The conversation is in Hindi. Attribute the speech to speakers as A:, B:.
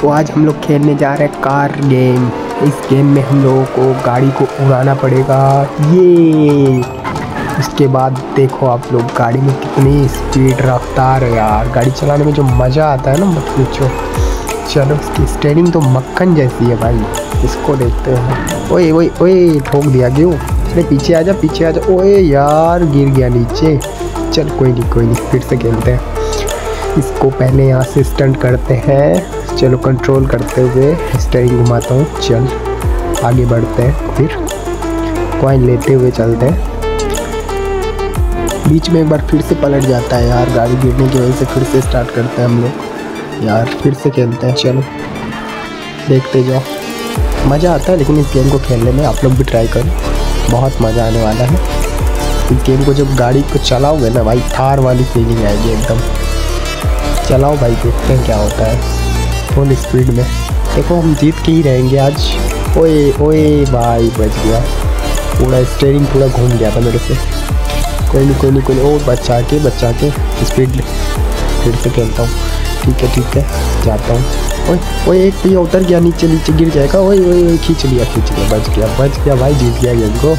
A: तो आज हम लोग खेलने जा रहे हैं कार गेम इस गेम में हम लोगों को गाड़ी को उड़ाना पड़ेगा। ये। उसके बाद देखो आप लोग, गाड़ी में कितनी स्पीड रफ्तार यार। गाड़ी चलाने में जो मज़ा आता है ना, मत पूछो। चलो, इसकी स्टेयरिंग तो मक्खन जैसी है भाई। इसको देखते हैं। ओए ओए ओए, ठोक दिया क्यों? अरे पीछे आ जा, पीछे आ जा। ओए यार, गिर गया नीचे। चल, कोई नहीं कोई नहीं, फिर से खेलते हैं। इसको पहले यहाँ से स्टंट करते हैं। चलो कंट्रोल करते हुए स्टेयरिंग घुमाता हूँ। चल, आगे बढ़ते हैं, फिर कॉइन लेते हुए चलते हैं। बीच में एक बार फिर से पलट जाता है यार, गाड़ी गिरने की वजह से फिर से स्टार्ट करते हैं हम लोग। यार, फिर से खेलते हैं, चलो। देखते जाओ। मज़ा आता है, लेकिन इस गेम को खेलने में आप लोग भी ट्राई करो। बहुत मज़ा आने वाला है। इस गेम को जब गाड़ी को चलाओगे ना भाई, थार वाली फीलिंग आएगी एकदम। चलाओ भाई, देखते हैं क्या होता है। फुल स्पीड में। देखो, हम जीत के ही रहेंगे आज। ओए ओए, भाई, बच गया। पूरा स्टेयरिंग पूरा घूम गया था मेरे से। कोई नहीं कोई नहीं, कोई ओ, बचा के बचा के। स्पीड फिर से खेलता हूँ। ठीक है ठीक है। जाता हूँ। ओए ओए, एक भैया उतर गया नीचे नीचे गिर जाएगा। ओए ओए, खींच लिया खींच लिया। बच गया बच गया, भाई, जीत गया गेम को।